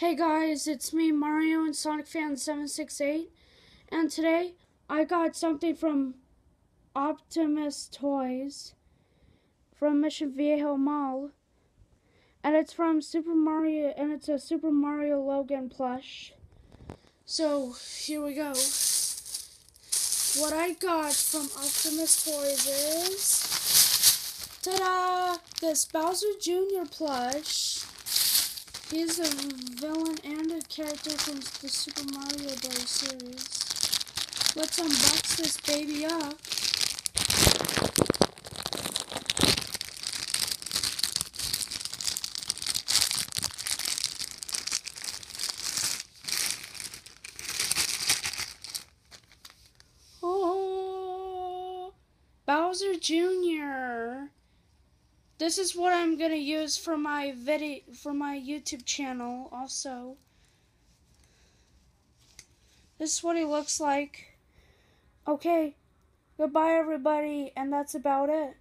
Hey guys, it's me, Mario and Sonic Fan 768, and today I got something from Optimus Toys from Mission Viejo Mall, and it's from Super Mario, and it's a Super Mario Logan plush. So here we go. What I got from Optimus Toys is, ta-da! This Bowser Jr. plush. He's a villain and a character from the Super Mario Bros. series. Let's unbox this baby up. Oh, Bowser Jr. This is what I'm gonna use for my video for my YouTube channel also. This is what he looks like. Okay, goodbye everybody, and that's about it.